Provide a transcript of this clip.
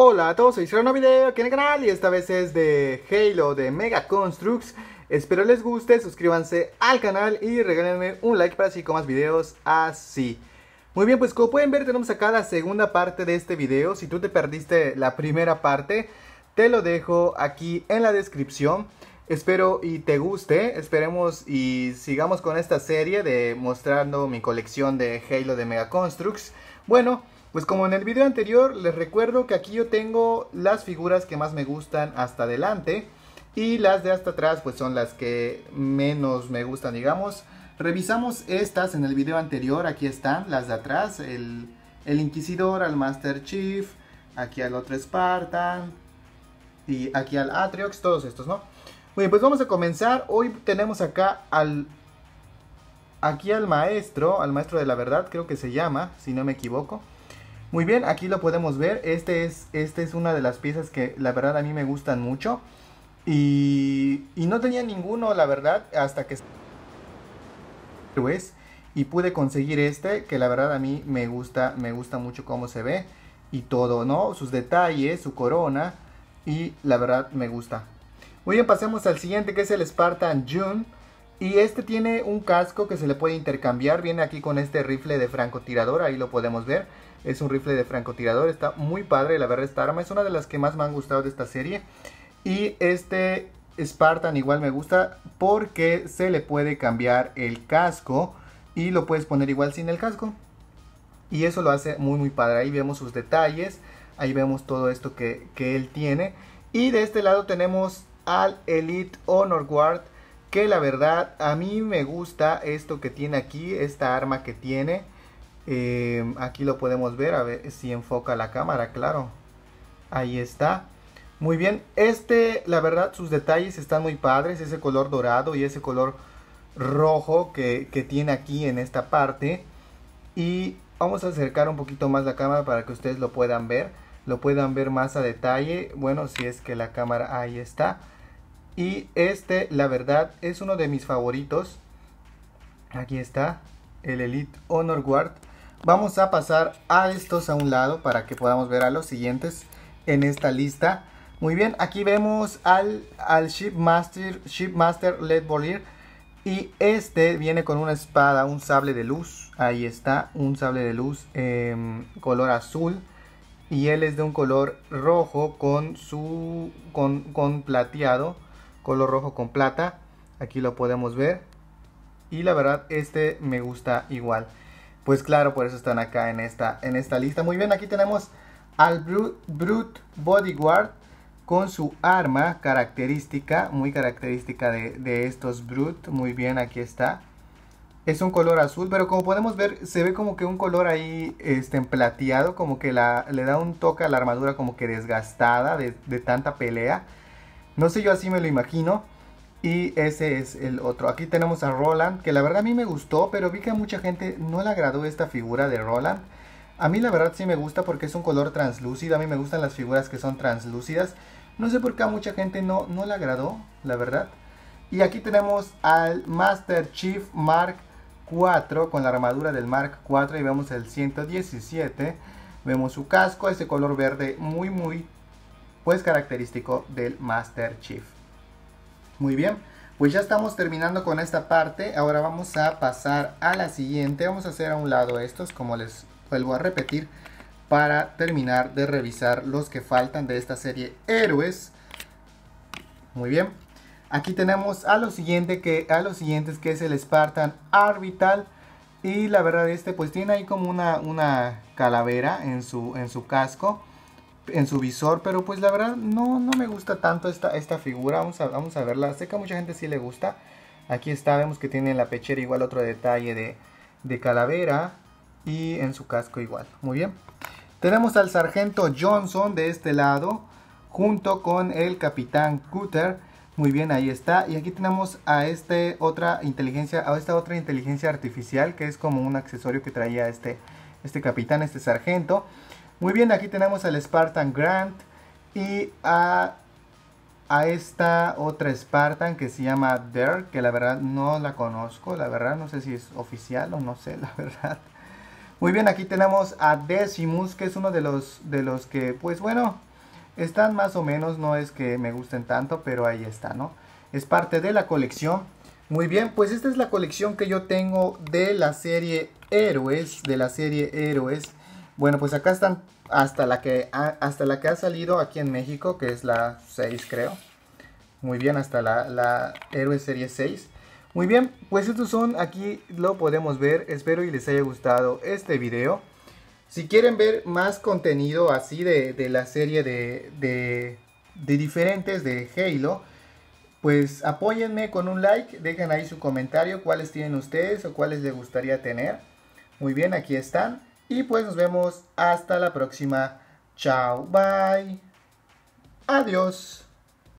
Hola a todos, soy un nuevo video aquí en el canal y esta vez es de Halo de Mega Constructs. Espero les guste, suscríbanse al canal y regálenme un like para seguir con más videos así. Muy bien, pues como pueden ver tenemos acá la segunda parte de este video. Si tú te perdiste la primera parte, te lo dejo aquí en la descripción. Espero y te guste, esperemos y sigamos con esta serie de mostrando mi colección de Halo de Mega Constructs. Bueno, pues como en el video anterior, les recuerdo que aquí yo tengo las figuras que más me gustan hasta adelante. Y las de hasta atrás pues son las que menos me gustan, digamos. Revisamos estas en el video anterior, aquí están las de atrás. El, el Inquisidor, al Master Chief, aquí al otro Spartan. Y aquí al Atriox, todos estos, ¿no? Muy bien, pues vamos a comenzar. Hoy tenemos acá al... Aquí al maestro, al maestro de la verdad, creo que se llama, si no me equivoco. Muy bien, aquí lo podemos ver. Este es, este es una de las piezas que la verdad a mí me gustan mucho. Y, no tenía ninguno, la verdad, hasta que... Pues, y pude conseguir este, que la verdad a mí me gusta, me gusta mucho cómo se ve. Y todo, ¿no? Sus detalles, su corona. Y la verdad me gusta. Muy bien, pasemos al siguiente que es el Spartan June. Y este tiene un casco que se le puede intercambiar. Viene aquí con este rifle de francotirador, ahí lo podemos ver. Es un rifle de francotirador, está muy padre la verdad esta arma. Es una de las que más me han gustado de esta serie. Y este Spartan igual me gusta porque se le puede cambiar el casco. Y lo puedes poner igual sin el casco. Y eso lo hace muy muy padre. Ahí vemos sus detalles. Ahí vemos todo esto que, que él tiene. Y de este lado tenemos al Elite Honor Guard. Que la verdad a mí me gusta esto que tiene aquí. Esta arma que tiene. Eh, aquí lo podemos ver. A ver si enfoca la cámara, claro. Ahí está. Muy bien. Este, la verdad, sus detalles están muy padres. Ese color dorado y ese color rojo que, que tiene aquí en esta parte. Y vamos a acercar un poquito más la cámara para que ustedes lo puedan ver. Lo puedan ver más a detalle. Bueno, si es que la cámara ahí está. Y este, la verdad, es uno de mis favoritos. Aquí está, el Elite Honor Guard. Vamos a pasar a estos a un lado para que podamos ver a los siguientes en esta lista. Muy bien, aquí vemos al, al Shipmaster, Shipmaster Led Bolir. Y este viene con una espada, un sable de luz. Ahí está, un sable de luz eh, color azul. Y él es de un color rojo con su con, con plateado color rojo con plata. Aquí lo podemos ver. Y la verdad, este me gusta igual. Pues claro, por eso están acá en esta, en esta lista. Muy bien, aquí tenemos al Brute, Bodyguard con su arma característica, muy característica de, de, estos Brute. Muy bien, aquí está. Es un color azul, pero como podemos ver, se ve como que un color ahí este, plateado, como que le da un toque a la armadura como que desgastada de, de tanta pelea. No sé, yo así me lo imagino. Y ese es el otro. Aquí tenemos a Roland, que la verdad a mí me gustó, pero vi que a mucha gente no le agradó esta figura de Roland. A mí la verdad sí me gusta porque es un color translúcido. A mí me gustan las figuras que son translúcidas. No sé por qué a mucha gente no, no le agradó, la verdad. Y aquí tenemos al Master Chief Mark 4 con la armadura del Mark 4 y vemos el 117. Vemos su casco, ese color verde muy muy pues característico del Master Chief. Muy bien, pues ya estamos terminando con esta parte. Ahora vamos a pasar a la siguiente. Vamos a hacer a un lado estos, como les vuelvo a repetir, para terminar de revisar los que faltan de esta serie Héroes. Muy bien. Aquí tenemos a lo siguiente que los siguientes que es el Spartan Orbital y la verdad este pues tiene ahí como una, una calavera en su, en su casco en su visor, pero pues la verdad no, no me gusta tanto esta, esta figura, vamos a, vamos a verla, sé que a mucha gente sí le gusta, aquí está, vemos que tiene en la pechera igual otro detalle de, de calavera y en su casco igual, muy bien. Tenemos al sargento Johnson de este lado, junto con el capitán Cutter, muy bien, ahí está, y aquí tenemos a este otra inteligencia, a esta otra inteligencia artificial, que es como un accesorio que traía este, este capitán, este sargento, muy bien, aquí tenemos al Spartan Grant y a, a esta otra Spartan que se llama Dirk, que la verdad no la conozco, la verdad no sé si es oficial o no sé, la verdad. Muy bien, aquí tenemos a Decimus, que es uno de los, de los que, pues bueno, Están más o menos, no es que me gusten tanto, pero ahí está, ¿no? Es parte de la colección. Muy bien, pues esta es la colección que yo tengo de la serie Héroes, de la serie Héroes. Bueno, pues acá están hasta la que ha, hasta la que ha salido aquí en México, que es la 6 creo. Muy bien, hasta la, la Héroes serie 6. Muy bien, pues estos son, aquí lo podemos ver, espero y les haya gustado este video. Si quieren ver más contenido así de, la serie de, de, de, diferentes de Halo, pues apóyenme con un like, dejen ahí su comentario, cuáles tienen ustedes o cuáles les gustaría tener. Muy bien, aquí están. Y pues nos vemos hasta la próxima. Chao, bye. Adiós.